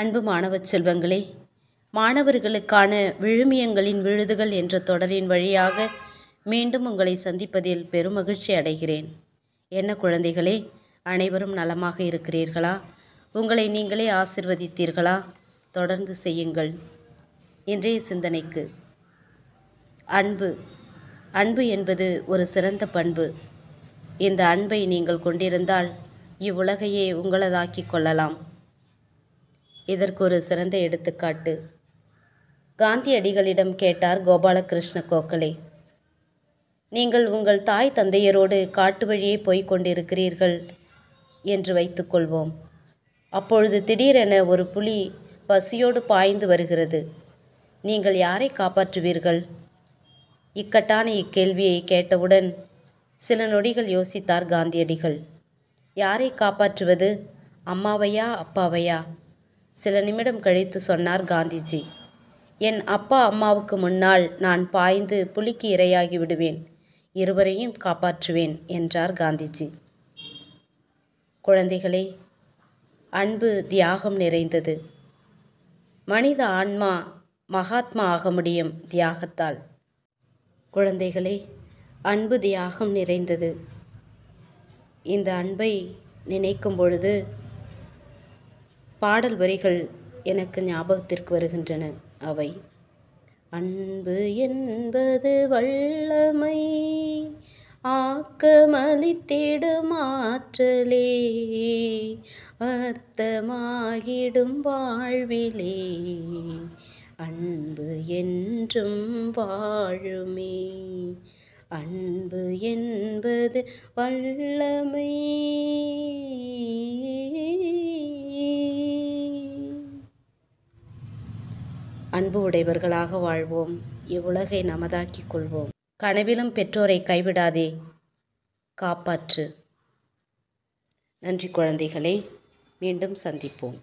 அன்பு மாணவச் செல்வங்களே மாணவர்களுக்கான விழுமியங்களின் விழுதுகள் என்ற தொடரின் வழியாக மீண்டும் உங்களை சந்திப்பதில் பெருமகிழ்ச்சி அடைகிறேன். என்ன குழந்தைகளே அனைவரும் நலமாக இருக்கிறீர்களா? உங்களை நீங்களே ஆசிர்வதித்தீர்களா? தொடர்ந்து செய்யுங்கள். இன்றைய சிந்தனைக்கு அன்பு. அன்பு என்பது ஒரு சிறந்த பண்பு. இந்த அன்பை நீங்கள் கொண்டிருந்தால் இவ்வுலகையே உங்களதாக்கிக் கொள்ளலாம். இதற்கு ஒரு சிறந்த எடுத்துக்காட்டு. காந்தியடிகளிடம் கேட்டார் கோபாலகிருஷ்ண கோகலே. நீங்கள் உங்கள் தாய் தந்தையரோடு காட்டு வழியே போய்க் கொண்டிருக்கிறீர்கள் என்று வைத்துக்கொள்வோம் அப்பொழுது திடீரென ஒரு புலி பசியோடு பாய்ந்து வருகிறது. நீங்கள் யாரை காப்பாற்றுவீர்கள்? இக்கட்டான இக்கேள்வியை கேட்டவுடன் சில நொடிகள் யோசித்தார் காந்தியடிகள். யாரை காப்பாற்றுவது? அம்மாவையா அப்பாவையா? சில நிமிடம் கழித்து சொன்னார் காந்திஜி என் அப்பா அம்மாவுக்கு முன்னால் நான் பாய்ந்து புலிக்கு இரையாகி விடுவேன். இருவரையும் காப்பாற்றுவேன் என்றார் காந்திஜி. குழந்தைகளே அன்பு தியாகம் நிறைந்தது. மனித ஆன்மா மகாத்மா ஆக முடியும் தியாகத்தால். குழந்தைகளே அன்பு தியாகம் நிறைந்தது. இந்த அன்பை நினைக்கும் பொழுது பாடல் வரிகள் எனக்கு ஞாபகத்திற்கு வருகின்றன. அவை அன்பு என்பது வல்லமை ஆக்கமளித்திடும் ஆற்றலே அர்த்தமாகிடும் வாழ்விலே. அன்பு என்றும் வாழுமே அன்பு என்பது வல்லமை. அன்பு உடையவர்களாக வாழ்வோம். இவ்வுலகை நமதாக்கிக் கொள்வோம். கனவிலும் பெற்றோரை கைவிடாதே. காப்பாற்று. நன்றி குழந்தைகளே. மீண்டும் சந்திப்போம்.